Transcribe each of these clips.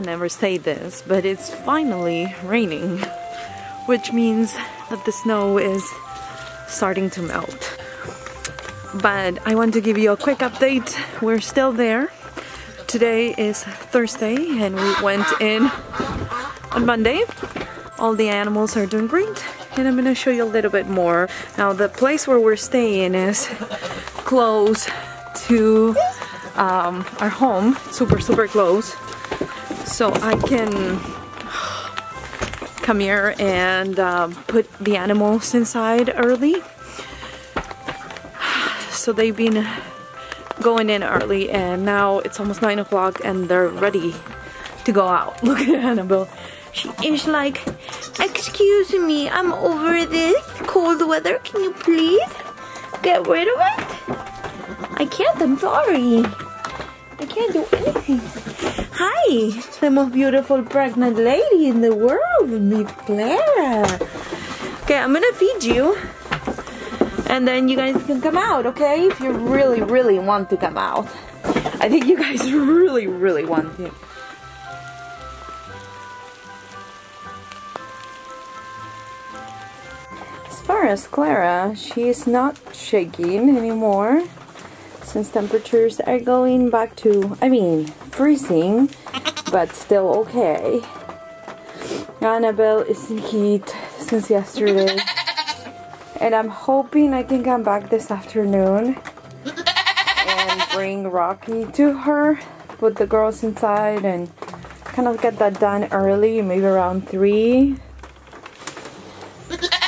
I never say this, but it's finally raining, which means that the snow is starting to melt. But I want to give you a quick update. We're still there. Today is Thursday and we went in on Monday. All the animals are doing great and I'm gonna show you a little bit more. Now the place where we're staying is close to um, our home, super super close. So I can come here and um, put the animals inside early. So they've been going in early and now it's almost 9 o'clock and they're ready to go out. Look at Annabelle. She is like, excuse me, I'm over this cold weather. Can you please get rid of it? I can't, I'm sorry. I can't do anything. The most beautiful pregnant lady in the world, Miss Clara. Okay, I'm gonna feed you. And then you guys can come out, okay? If you really, really want to come out. I think you guys really, really want to. As far as Clara, she's not shaking anymore since temperatures are going back to, I mean, freezing, but still okay. Annabelle is in heat since yesterday. And I'm hoping I can come back this afternoon and bring Rocky to her, put the girls inside and kind of get that done early, maybe around 3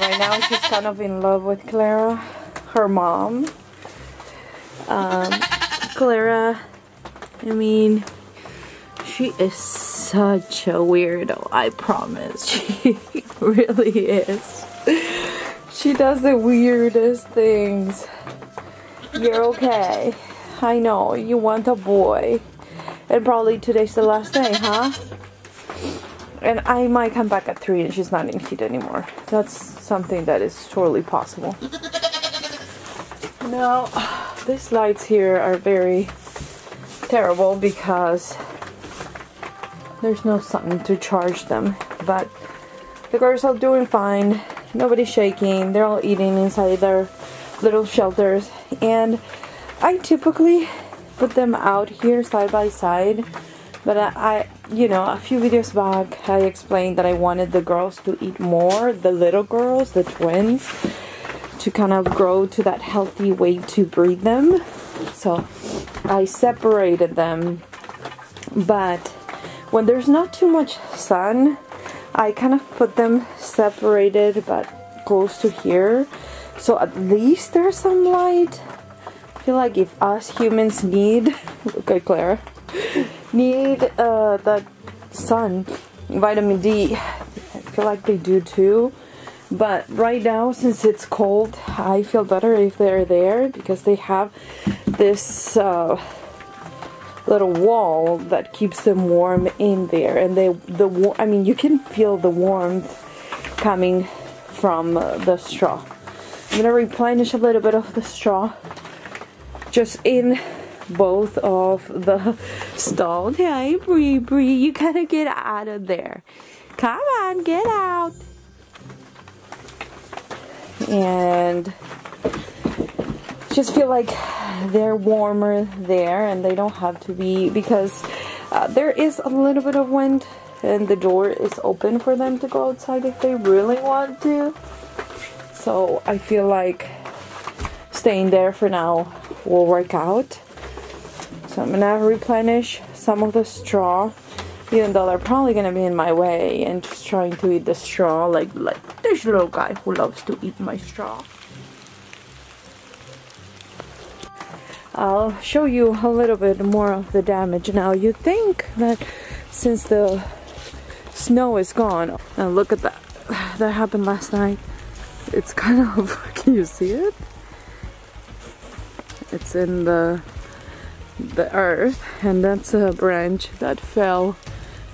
Right now she's kind of in love with Clara, her mom. Um, Clara, I mean, she is such a weirdo, I promise. She really is. She does the weirdest things. You're okay. I know, you want a boy. And probably today's the last day, huh? And I might come back at 3 and she's not in heat anymore. That's something that is totally possible. Now, these lights here are very terrible because there's no sun to charge them. But the girls are doing fine. Nobody's shaking. They're all eating inside their little shelters. And I typically put them out here side by side. But I, I, you know, a few videos back, I explained that I wanted the girls to eat more, the little girls, the twins, to kind of grow to that healthy weight to breed them. So I separated them. But when there's not too much sun, I kind of put them separated but close to here. So at least there's some light. I feel like if us humans need, look at Clara, need uh, that sun, vitamin D, I feel like they do too. But right now, since it's cold, I feel better if they're there because they have this uh, little wall that keeps them warm in there. And they, the I mean, you can feel the warmth coming from uh, the straw. I'm gonna replenish a little bit of the straw just in both of the stalls. Hey, Bree, Bree, you gotta get out of there. Come on, get out and just feel like they're warmer there and they don't have to be because uh, there is a little bit of wind and the door is open for them to go outside if they really want to. So I feel like staying there for now will work out. So I'm gonna replenish some of the straw. Even though they're probably gonna be in my way and just trying to eat the straw like like this little guy who loves to eat my straw. I'll show you a little bit more of the damage now. You think that since the snow is gone, now look at that. That happened last night. It's kind of, can you see it? It's in the the earth and that's a branch that fell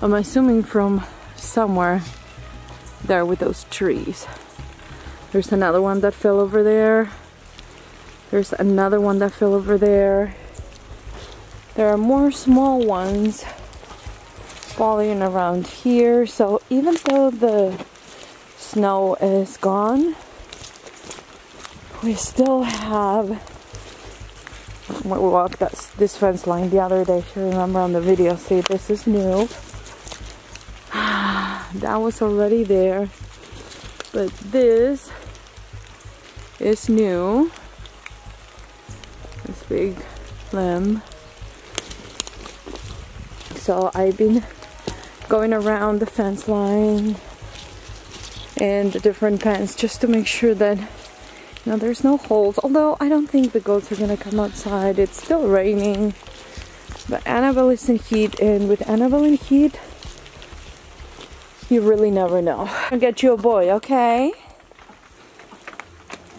I'm assuming from somewhere there with those trees. There's another one that fell over there. There's another one that fell over there. There are more small ones falling around here. So even though the snow is gone, we still have we walked that, this fence line the other day. If you remember on the video, see this is new. that was already there, but this is new. Big limb. So I've been going around the fence line and the different pens just to make sure that you know there's no holes. Although I don't think the goats are gonna come outside. It's still raining. But Annabelle is in heat and with Annabelle in heat you really never know. I'll get you a boy, okay?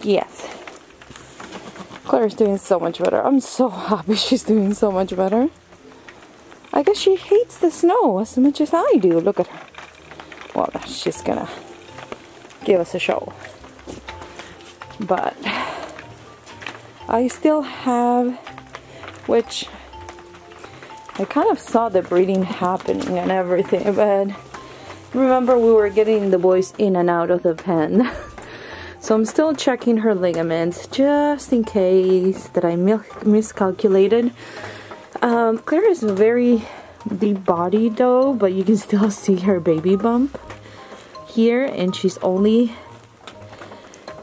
Yes. Clara's doing so much better. I'm so happy she's doing so much better. I guess she hates the snow as much as I do. Look at her. Well, she's gonna give us a show. But I still have, which I kind of saw the breeding happening and everything, but remember we were getting the boys in and out of the pen. so I'm still checking her ligaments just in case that I miscalculated. Um, Clara is very deep body though, but you can still see her baby bump here and she's only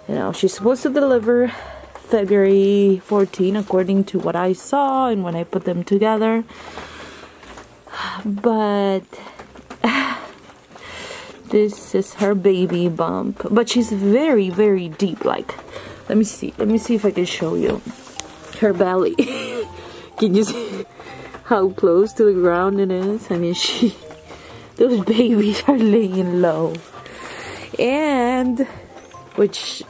you know she's supposed to deliver February 14 according to what I saw and when I put them together but this is her baby bump. But she's very very deep like let me see let me see if I can show you her belly. Can you see how close to the ground it is? I mean she those babies are laying low. And which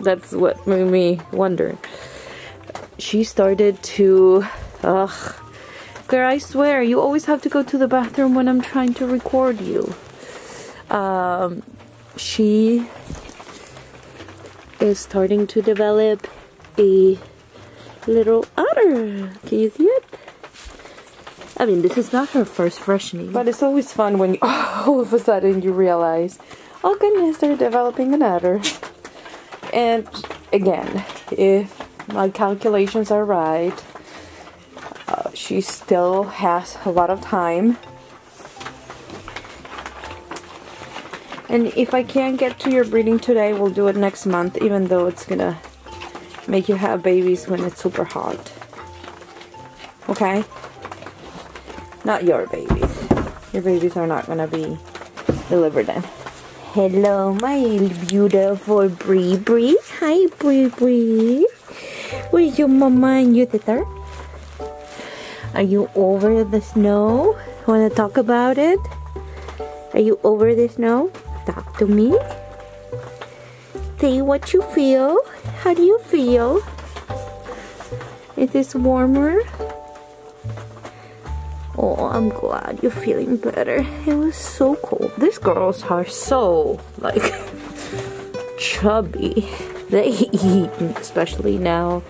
that's what made me wonder. She started to ugh. Girl I swear, you always have to go to the bathroom when I'm trying to record you um, she is starting to develop a little udder. Can you see it? I mean, this is not her first freshening. But it's always fun when you, all of a sudden you realize, oh goodness, they're developing an udder. And again, if my calculations are right, uh, she still has a lot of time And if I can't get to your breeding today, we'll do it next month, even though it's gonna make you have babies when it's super hot. Okay? Not your babies. Your babies are not gonna be delivered then. Hello, my beautiful Bree Bree. Hi, Bree Bree. Where's your mama and your sister? Are you over the snow? Wanna talk about it? Are you over the snow? Talk to me. Say what you feel. How do you feel? Is this warmer? Oh, I'm glad you're feeling better. It was so cold. These girls are so, like, chubby. They eat, especially now,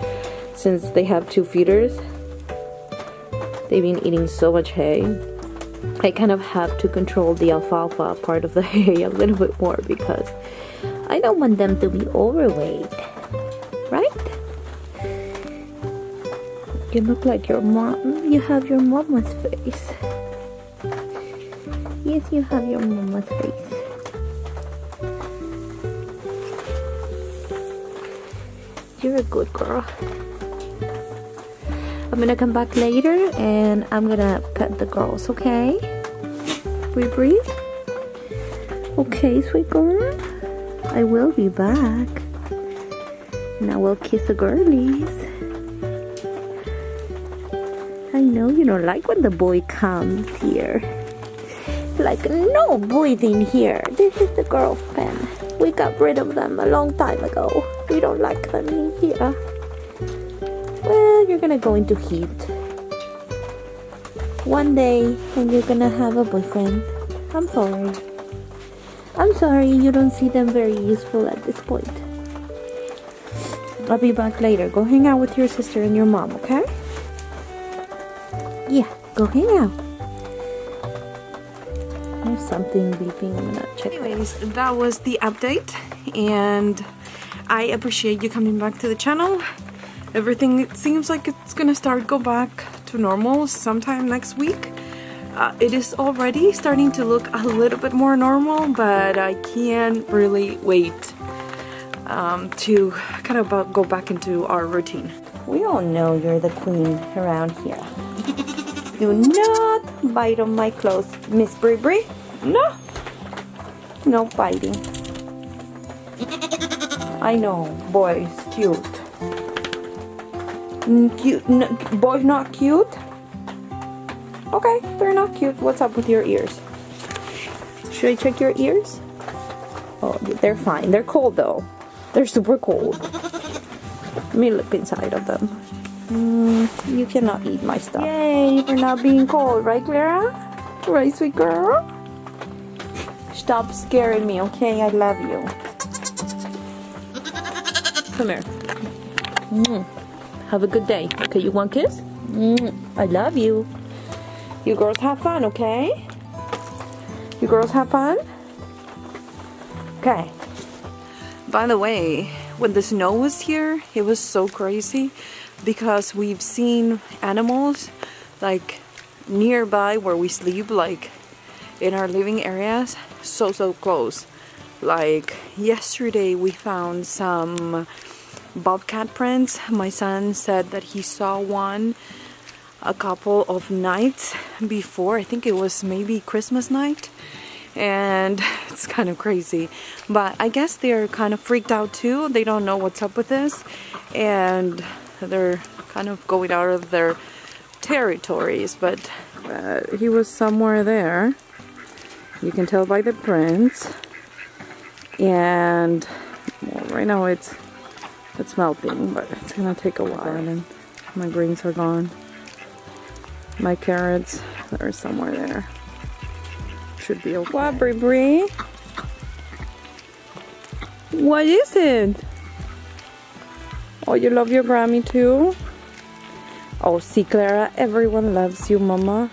since they have two feeders. They've been eating so much hay. I kind of have to control the alfalfa part of the hay a little bit more because I don't want them to be overweight. Right? You look like your mom. You have your mama's face. Yes, you have your mama's face. You're a good girl. I'm gonna come back later and I'm gonna pet the girls, okay? We breathe? Okay, sweet girl. I will be back. And I will kiss the girlies. I know you don't like when the boy comes here. Like, no boys in here. This is the girl pen. We got rid of them a long time ago. We don't like them in here. You're gonna go into heat. One day, and you're gonna have a boyfriend. I'm sorry. I'm sorry you don't see them very useful at this point. I'll be back later. Go hang out with your sister and your mom, okay? Yeah, go hang out. There's something beeping. I'm gonna check. Anyways, that was the update, and I appreciate you coming back to the channel. Everything it seems like it's gonna start go back to normal sometime next week. Uh, it is already starting to look a little bit more normal, but I can't really wait um, to kind of go back into our routine. We all know you're the queen around here. Do not bite on my clothes, Miss Bri Bri. No. No biting. I know, boys, cute. Cute. No, boys not cute? Okay, they're not cute. What's up with your ears? Should I check your ears? Oh, they're fine. They're cold though. They're super cold. Let me look inside of them. Mm, you cannot eat my stuff. Yay, for not being cold, right, Clara? Right, sweet girl? Stop scaring me, okay? I love you. Come here. Mm. Have a good day. Okay, you want kiss? Mm. I love you. You girls have fun, okay? You girls have fun? Okay. By the way, when the snow was here, it was so crazy because we've seen animals like nearby where we sleep, like in our living areas, so so close. Like yesterday, we found some bobcat prints. My son said that he saw one a couple of nights before. I think it was maybe Christmas night. And it's kind of crazy. But I guess they're kind of freaked out too. They don't know what's up with this. And they're kind of going out of their territories. But uh, he was somewhere there. You can tell by the prints. And well, right now it's it's melting, but it's gonna take a while. And my greens are gone. My carrots are somewhere there. Should be okay. What, Bri Bri? What is it? Oh, you love your Grammy too? Oh, see, Clara, everyone loves you, Mama.